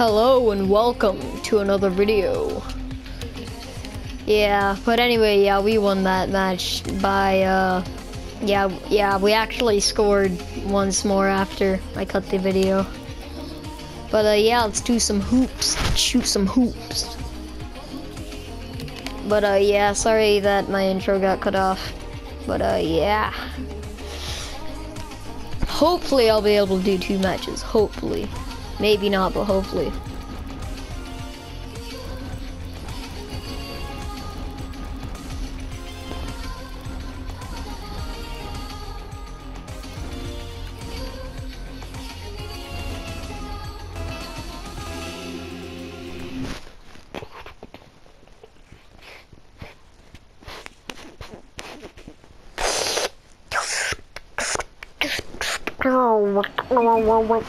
Hello and welcome to another video. Yeah, but anyway, yeah, we won that match by, uh, yeah, yeah, we actually scored once more after I cut the video. But, uh, yeah, let's do some hoops, shoot some hoops. But, uh, yeah, sorry that my intro got cut off. But, uh, yeah. Hopefully I'll be able to do two matches, hopefully. Maybe not, but hopefully.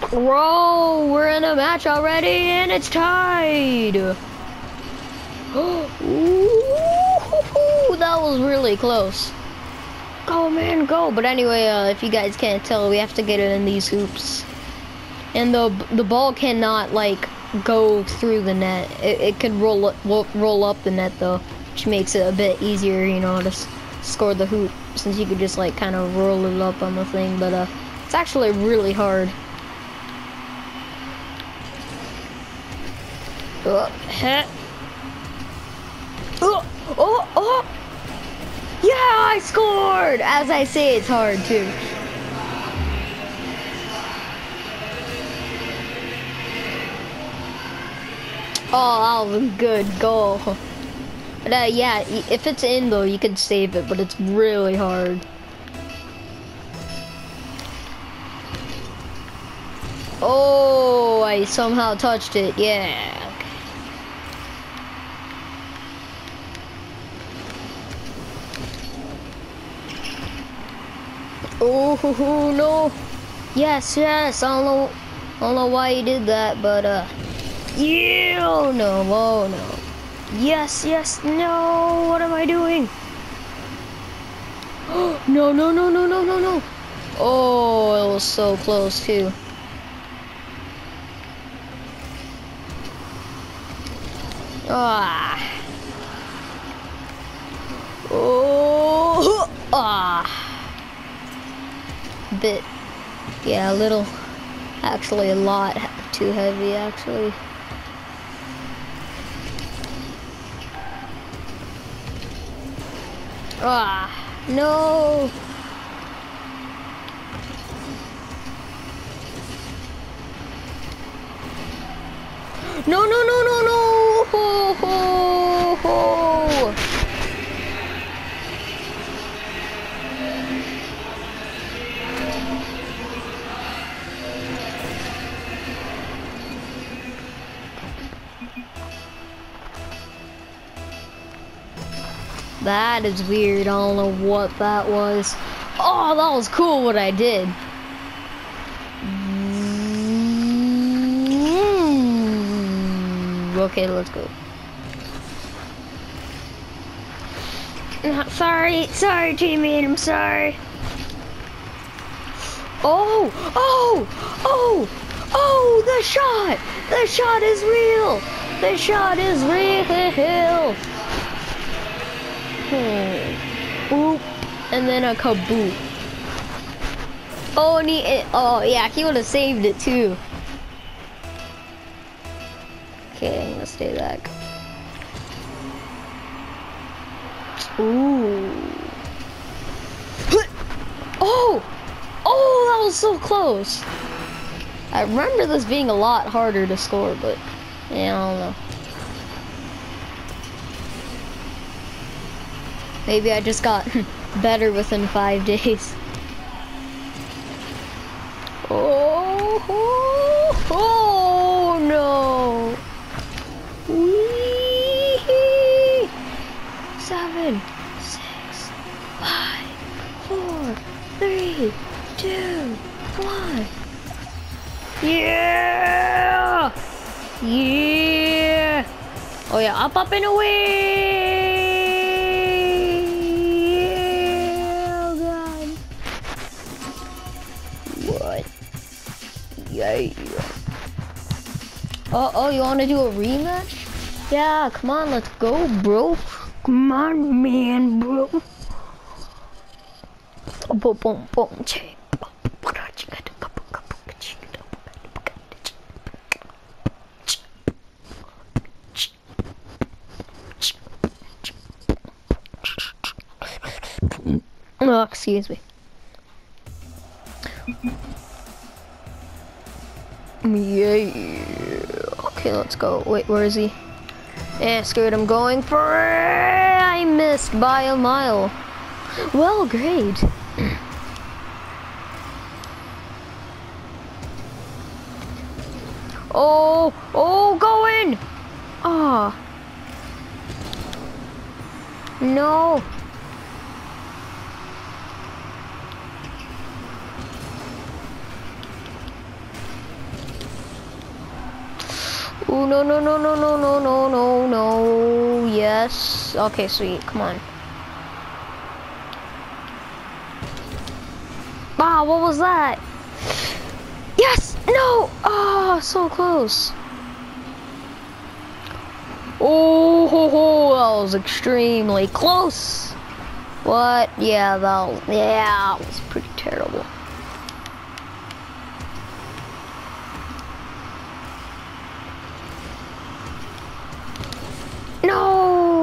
Bro, we're in a match already and it's tied. Ooh, that was really close. Go, man, go. But anyway, uh, if you guys can't tell, we have to get it in these hoops. And the the ball cannot, like, go through the net. It, it could roll, roll up the net, though, which makes it a bit easier, you know, to score the hoop, since you could just, like, kind of roll it up on the thing. But, uh, it's actually really hard. Oh, oh, oh, oh! Yeah, I scored! As I say, it's hard too. Oh, that was a good goal. But uh, yeah, if it's in though, you can save it, but it's really hard. Oh, I somehow touched it, yeah. Oh no! Yes, yes. I don't know. I don't know why you did that, but uh. Yeah. Oh no! Oh no! Yes, yes. No! What am I doing? no! No! No! No! No! No! No! Oh, it was so close too. Ah. Oh. Ah bit, yeah, a little, actually a lot too heavy, actually. Ah, no. No, no, no, no, no. That is weird. I don't know what that was. Oh, that was cool what I did. Mm. Okay, let's go. sorry, sorry, teammate, I'm sorry. Oh, oh, oh, oh, the shot! The shot is real! The shot is real! Boop. And then a kaboom. Oh, and he, eh, oh yeah, he would have saved it too. Okay, let's stay back. Ooh. Oh! Oh, that was so close. I remember this being a lot harder to score, but yeah, I don't know. Maybe I just got better within five days. Oh, oh, oh no. Wee Seven, six, five, four, three, two, one. Yeah! Yeah! Oh yeah, up, up, and away! Oh, oh, you want to do a rematch? Yeah, come on, let's go, bro. Come on, man, bro. Boom, boom, boom, Oh, excuse me. Yeah. Okay, let's go. Wait, where is he? Yeah, screwed. I'm going for it. I missed by a mile. Well, great. Oh, oh, go in. Ah. Oh. No. Oh, no, no, no, no, no, no, no, no, no. Yes. Okay, sweet. Come on. Wow, what was that? Yes! No! Oh, so close. Oh, ho, ho, that was extremely close. What? Yeah, that was, yeah, that was pretty terrible.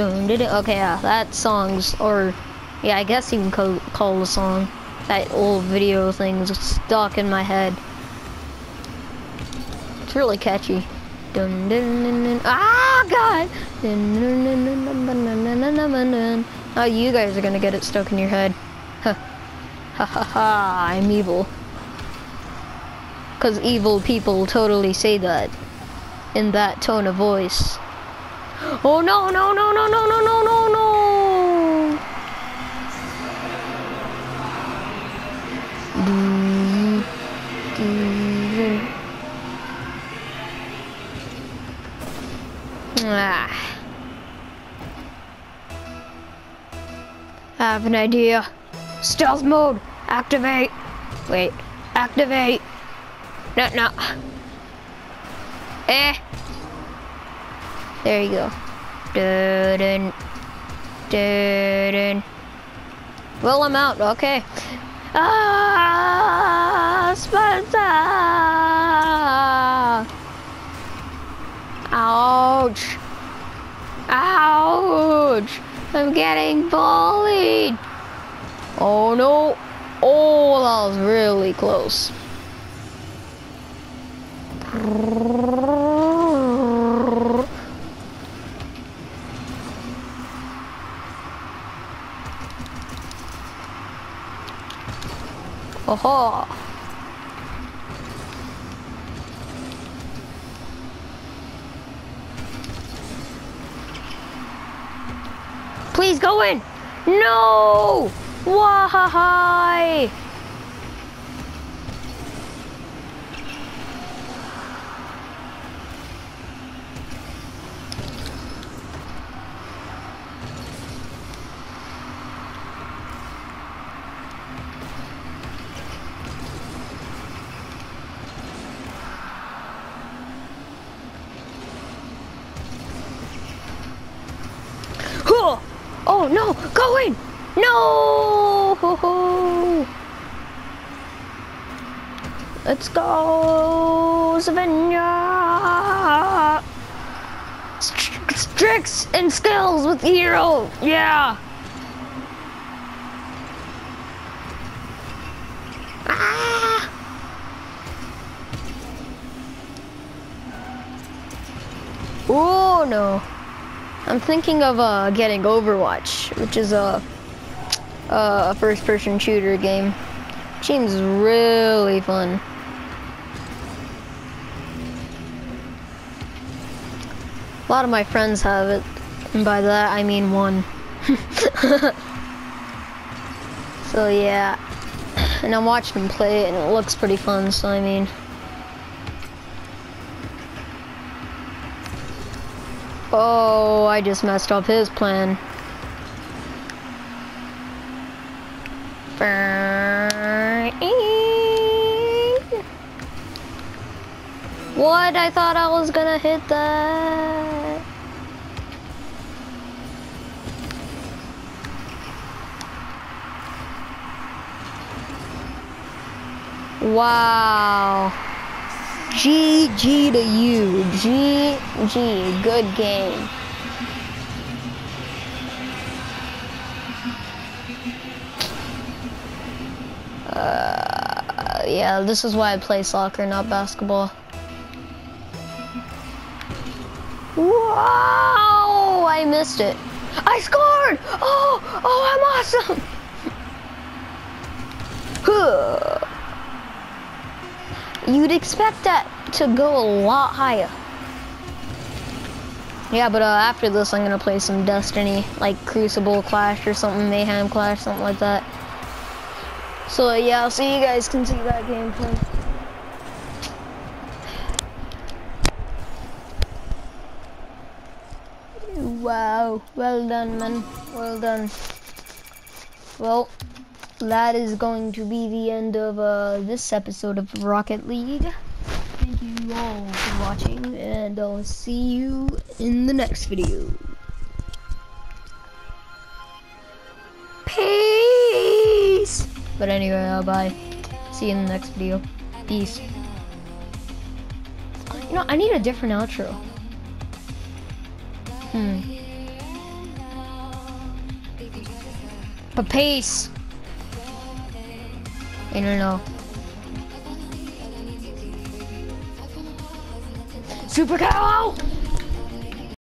Okay, yeah, that song's, or, yeah, I guess you can call, call the song. That old video thing's stuck in my head. It's really catchy. Dun, dun, dun, dun. Ah, God! Oh, you guys are gonna get it stuck in your head. Ha ha ha ha, I'm evil. Because evil people totally say that in that tone of voice. Oh no, no, no, no, no, no, no, no, no. Ah. I have an idea. Stealth mode, activate. Wait, activate. No, no. Eh. There you go. Dun, dun, Well, I'm out. Okay. Ah, Spencer! Ouch! Ouch! I'm getting bullied! Oh no! Oh, that was really close. Aha! Please go in! No! Why? Oh no, go in! No! Let's go, Savannah! Tricks and skills with Hiro, yeah! Ah! Oh no. I'm thinking of uh, getting Overwatch, which is a, a first-person shooter game. Seems really fun. A lot of my friends have it, and by that I mean one. so yeah, and I'm watching him play it, and it looks pretty fun. So I mean. Oh, I just messed up his plan. What? I thought I was gonna hit that. Wow. GG to you. GG. Good game. Uh, yeah, this is why I play soccer, not basketball. Wow! I missed it. I scored! Oh, oh, I'm awesome! You'd expect that to go a lot higher. Yeah, but uh, after this, I'm gonna play some Destiny, like Crucible Clash or something, Mayhem Clash, something like that. So yeah, I'll see you guys can see that gameplay. Wow, well done, man. Well done. Well, that is going to be the end of uh, this episode of Rocket League. Thank you all for watching, and I'll see you in the next video. Peace! But anyway, uh, bye. See you in the next video. Peace. You know, I need a different outro. Hmm. But peace. I don't know. Super cow!